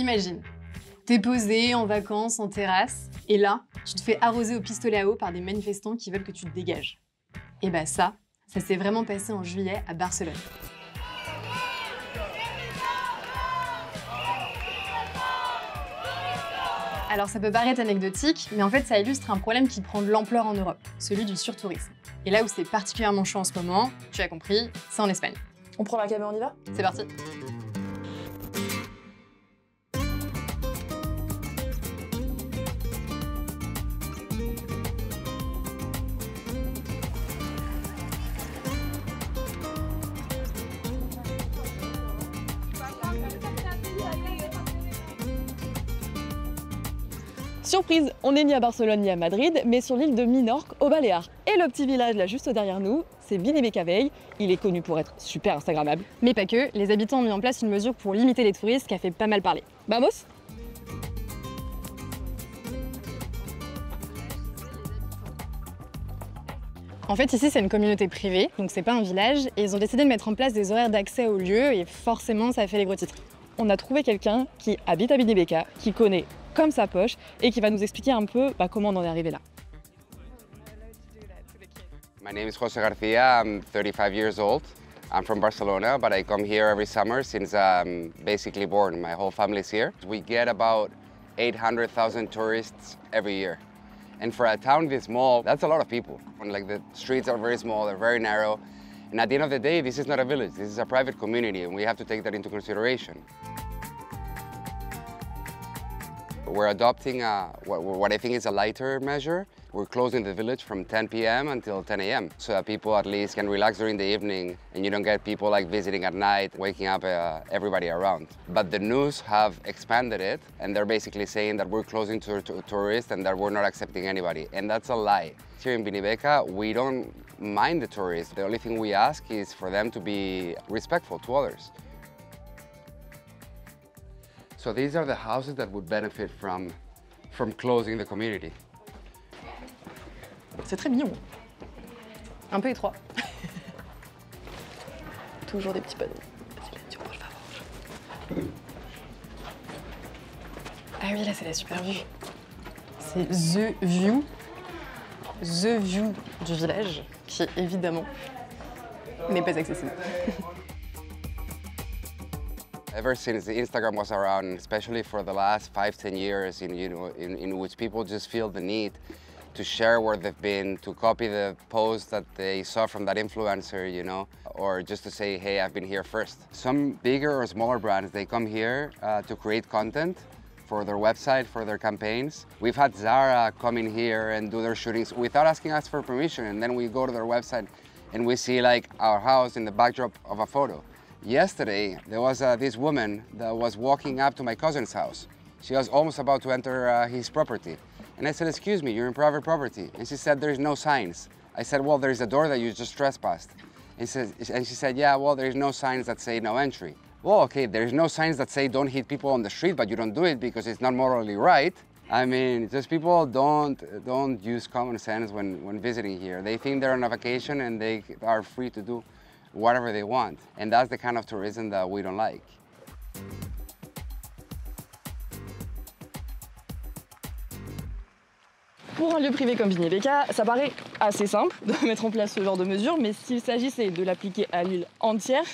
Imagine, t'es posé en vacances, en terrasse, et là, tu te fais arroser au pistolet à eau par des manifestants qui veulent que tu te dégages. Et bah ça, ça s'est vraiment passé en juillet à Barcelone. Alors ça peut paraître anecdotique, mais en fait ça illustre un problème qui prend de l'ampleur en Europe, celui du surtourisme. Et là où c'est particulièrement chaud en ce moment, tu as compris, c'est en Espagne. On prend la caméra, on y va? C'est parti Surprise, on n'est ni à Barcelone ni à Madrid, mais sur l'île de Minorque, aux Baléares. Et le petit village là juste derrière nous, c'est Vinibecavell. Il est connu pour être super instagrammable. Mais pas que, les habitants ont mis en place une mesure pour limiter les touristes qui a fait pas mal parler. Vamos En fait, ici, c'est une communauté privée, donc c'est pas un village, et ils ont décidé de mettre en place des horaires d'accès au lieu, et forcément, ça a fait les gros titres. On a trouvé quelqu'un qui habite à Binibeca, qui connaît comme sa poche, et qui va nous expliquer un peu bah, comment on en est arrivé là. My name is Jose Garcia. I'm 35 years old. I'm from Barcelona, but I come here every summer since I'm basically born. My whole family's here. We get about 800,000 tourists every year. And for a town this small, that's a lot of people. And like the streets are very small, they're very narrow. And at the end of the day, this is not a village, this is a private community, and we have to take that into consideration. We're adopting a, what, what I think is a lighter measure. We're closing the village from 10 p.m. until 10 a.m. so that people at least can relax during the evening and you don't get people like visiting at night, waking up uh, everybody around. But the news have expanded it and they're basically saying that we're closing to, to tourists and that we're not accepting anybody. And that's a lie. Here in Binibeca, we don't mind the tourists. The only thing we ask is for them to be respectful to others. So these are the houses that would benefit from, from closing the community. C'est très mignon. Un peu étroit. Toujours des petits panneaux. Ah oui, là, c'est la super vue. C'est The View. The View du village, qui évidemment n'est pas accessible. Ever since Instagram was around, especially for the last five, ten years, in, you know, in, in which people just feel the need to share where they've been, to copy the post that they saw from that influencer, you know, or just to say, hey, I've been here first. Some bigger or smaller brands, they come here uh, to create content for their website, for their campaigns. We've had Zara come in here and do their shootings without asking us for permission, and then we go to their website and we see like our house in the backdrop of a photo. Yesterday, there was uh, this woman that was walking up to my cousin's house. She was almost about to enter uh, his property. And I said, excuse me, you're in private property. And she said, there's no signs. I said, well, there's a door that you just trespassed. And, says, and she said, yeah, well, there's no signs that say no entry. Well, okay, there's no signs that say don't hit people on the street, but you don't do it because it's not morally right. I mean, just people don't don't use common sense when, when visiting here. They think they're on a vacation and they are free to do whatever they want. And that's the kind of tourism that we don't like. Pour un lieu privé comme Binibeca, ça paraît assez simple de mettre en place ce genre de mesures, mais s'il s'agissait de l'appliquer à l'île entière,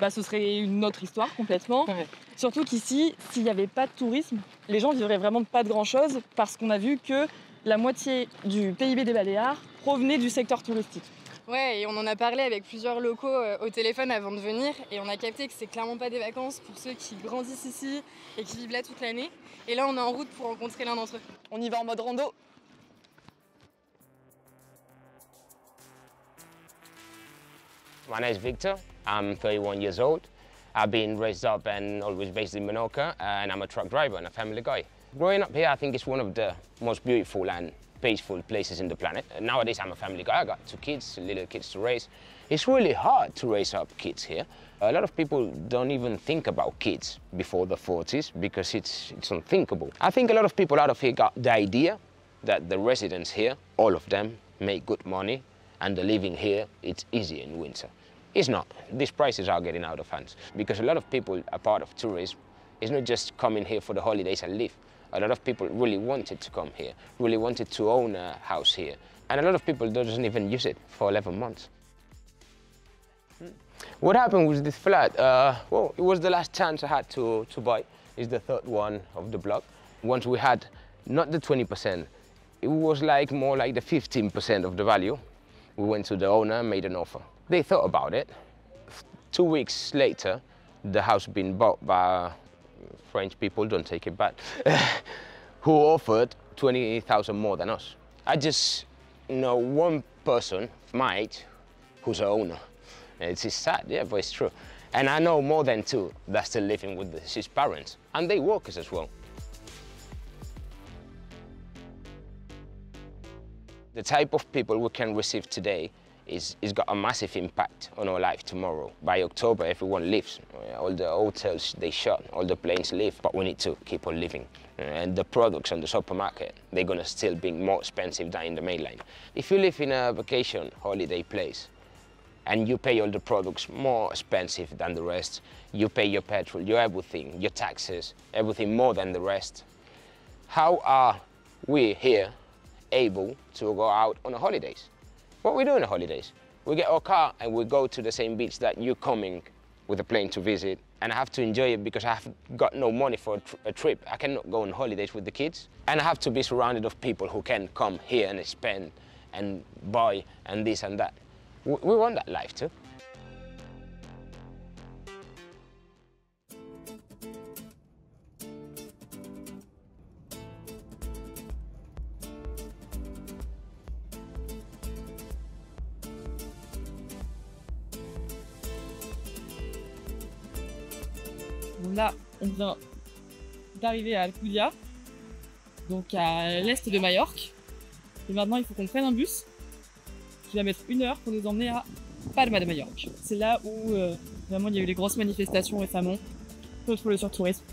bah, ce serait une autre histoire complètement. Ouais. Surtout qu'ici, s'il n'y avait pas de tourisme, les gens vivraient vraiment pas de grand-chose parce qu'on a vu que la moitié du PIB des Baléares provenait du secteur touristique. Ouais, et on en a parlé avec plusieurs locaux euh, au téléphone avant de venir, et on a capté que c'est clairement pas des vacances pour ceux qui grandissent ici et qui vivent là toute l'année. Et là, on est en route pour rencontrer l'un d'entre eux. On y va en mode rando. My name is Victor. I'm 31 years old. I've been raised up and always based in Menorca, and I'm a truck driver and a family guy. Growing up here, I think it's one of the most beautiful and peaceful places in the planet. Nowadays, I'm a family guy. I got two kids, little kids to raise. It's really hard to raise up kids here. A lot of people don't even think about kids before the 40s because it's, it's unthinkable. I think a lot of people out of here got the idea that the residents here, all of them, make good money and the living here, it's easy in winter. It's not. These prices are getting out of hands because a lot of people are part of tourism It's not just coming here for the holidays and leave. A lot of people really wanted to come here, really wanted to own a house here. And a lot of people doesn't even use it for 11 months. Hmm. What happened with this flat? Uh, well, it was the last chance I had to, to buy. It's the third one of the block. Once we had not the 20%, it was like more like the 15% of the value. We went to the owner, made an offer. They thought about it. Two weeks later, the house been bought by French people, don't take it bad, who offered 20,000 more than us. I just know one person, mate, who's an owner. It's, it's sad, yeah, but it's true. And I know more than two that's still living with his parents, and they workers as well. The type of people we can receive today is, is got a massive impact on our life tomorrow. By October, everyone leaves. All the hotels, they shut, all the planes leave, but we need to keep on living. And the products on the supermarket, they're gonna still be more expensive than in the mainland. If you live in a vacation holiday place, and you pay all the products more expensive than the rest, you pay your petrol, your everything, your taxes, everything more than the rest, how are we here able to go out on holidays? What we do in the holidays? We get our car and we go to the same beach that you're coming with a plane to visit. And I have to enjoy it because I have got no money for a, tr a trip. I cannot go on holidays with the kids. And I have to be surrounded of people who can come here and spend and buy and this and that. We, we want that life too. On vient d'arriver à Alcudia, donc à l'est de Majorque. Et maintenant, il faut qu'on prenne un bus qui va mettre une heure pour nous emmener à Palma de Majorque. C'est là où euh, vraiment il y a eu les grosses manifestations récemment contre le surtourisme.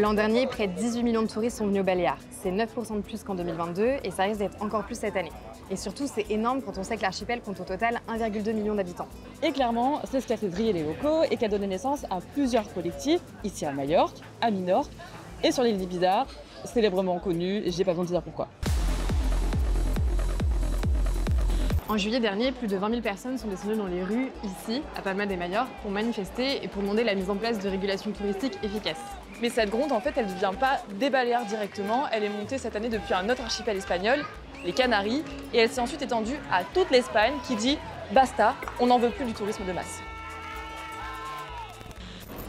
L'an dernier, près de 18 millions de touristes sont venus aux Baléares. C'est 9% de plus qu'en 2022 et ça risque d'être encore plus cette année. Et surtout, c'est énorme quand on sait que l'archipel compte au total 1,2 million d'habitants. Et clairement, c'est ce qui a fait briller les locaux et qui a donné naissance à plusieurs collectifs, ici à Majorque, à Minorque et sur l'île d'Ibiza, célèbrement connus, j'ai pas besoin de dire pourquoi. En juillet dernier, plus de 20 000 personnes sont descendues dans les rues, ici, à Palma de Majorque, pour manifester et pour demander la mise en place de régulations touristiques efficaces. Mais cette gronde, en fait, elle ne vient pas des Baléares directement, elle est montée cette année depuis un autre archipel espagnol, les Canaries, et elle s'est ensuite étendue à toute l'Espagne qui dit basta, on n'en veut plus du tourisme de masse.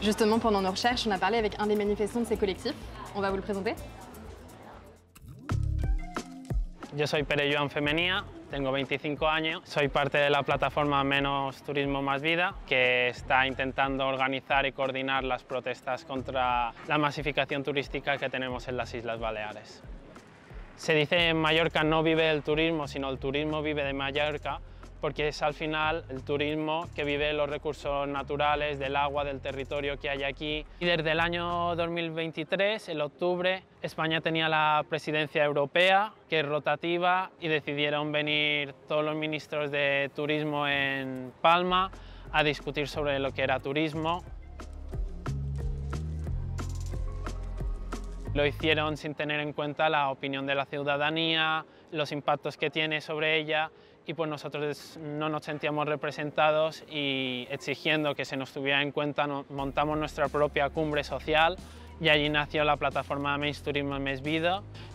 Justement, pendant nos recherches, on a parlé avec un des manifestants de ces collectifs. On va vous le présenter. Yo soy Pere Joan Femenía, tengo 25 años, soy parte de la plataforma Menos Turismo Más Vida, que está intentando organizar y coordinar las protestas contra la masificación turística que tenemos en las Islas Baleares. Se dice en Mallorca no vive el turismo, sino el turismo vive de Mallorca, porque es al final el turismo que vive los recursos naturales, del agua, del territorio que hay aquí. Y desde el año 2023, en octubre, España tenía la presidencia europea, que es rotativa, y decidieron venir todos los ministros de turismo en Palma a discutir sobre lo que era turismo. Lo hicieron sin tener en cuenta la opinión de la ciudadanía, los impactos que tiene sobre ella y pues nosotros no nos sentíamos representados y exigiendo que se nos tuviera en cuenta montamos nuestra propia cumbre social y allí nació la plataforma Més Turismo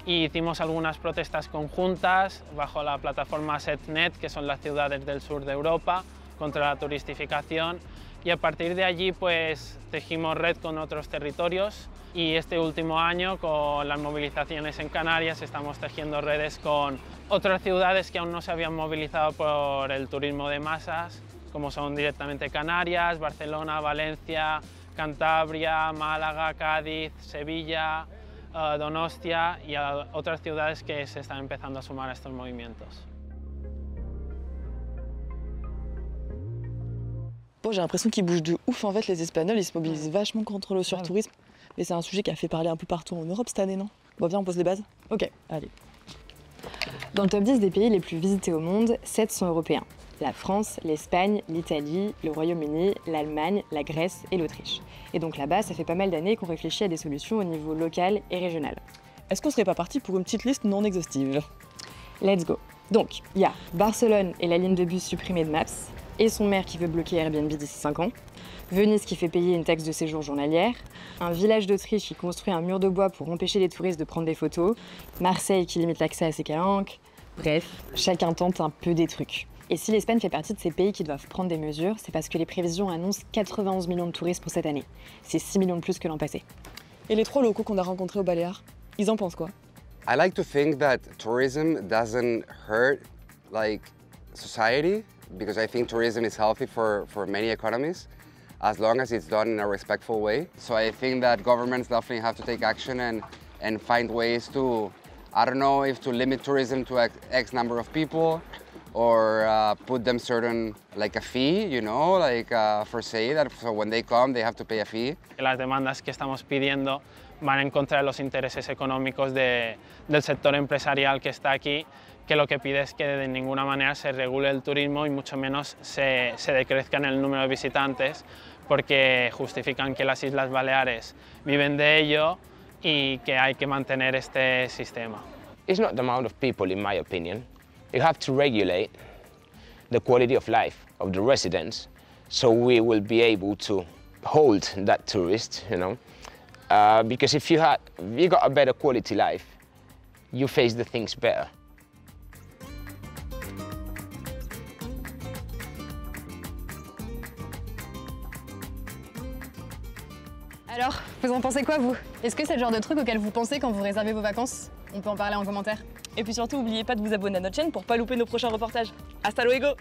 y hicimos algunas protestas conjuntas bajo la plataforma SETNET, que son las ciudades del sur de Europa, contra la turistificación. Y a partir de allí pues tejimos red con otros territorios y este último año con las movilizaciones en Canarias estamos tejiendo redes con otras ciudades que aún no se habían movilizado por el turismo de masas, como son directamente Canarias, Barcelona, Valencia, Cantabria, Málaga, Cádiz, Sevilla, uh, Donostia y a otras ciudades que se están empezando a sumar a estos movimientos. Bon, j'ai l'impression qu'ils bougent de ouf en fait les Espagnols, ils se mobilisent vachement contre le surtourisme. Et c'est un sujet qui a fait parler un peu partout en Europe cette année, non? Bon viens on pose les bases Ok, allez. Dans le top 10 des pays les plus visités au monde, 7 sont européens. La France, l'Espagne, l'Italie, le Royaume-Uni, l'Allemagne, la Grèce et l'Autriche. Et donc là-bas, ça fait pas mal d'années qu'on réfléchit à des solutions au niveau local et régional. Est-ce qu'on serait pas parti pour une petite liste non exhaustive? Let's go Donc, il y a Barcelone et la ligne de bus supprimée de Maps, et son maire qui veut bloquer Airbnb d'ici 5 ans, Venise qui fait payer une taxe de séjour journalière, un village d'Autriche qui construit un mur de bois pour empêcher les touristes de prendre des photos, Marseille qui limite l'accès à ses calanques. Bref, chacun tente un peu des trucs. Et si l'Espagne fait partie de ces pays qui doivent prendre des mesures, c'est parce que les prévisions annoncent 91 millions de touristes pour cette année. C'est 6 millions de plus que l'an passé. Et les trois locaux qu'on a rencontrés au Baléares, ils en pensent quoi? I like to think that tourism doesn't hurt like society because I think tourism is healthy for, for many economies as long as it's done in a respectful way. So I think that governments definitely have to take action and, and find ways to, I don't know if to limit tourism to X, X number of people or uh, put them certain, like a fee, you know, like uh, for say that so when they come they have to pay a fee. Las demandas que estamos pidiendo van en contra de los intereses económicos de, del sector empresarial que está aquí, que lo que pide es que de ninguna manera se regule el turismo y mucho menos se, se decrezca en el número de visitantes, porque justifican que las Islas Baleares viven de ello y que hay que mantener este sistema. It's not the amount of people, in my opinion. You have to regulate the quality of life of the residents so we will be able to hold that tourist, you know. Uh, because if you, if you got a better quality life, you face the things better. Vous en pensez quoi vous? Est-ce que c'est le genre de truc auquel vous pensez quand vous réservez vos vacances? On peut en parler en commentaire. Et puis surtout, n'oubliez pas de vous abonner à notre chaîne pour pas louper nos prochains reportages. Hasta luego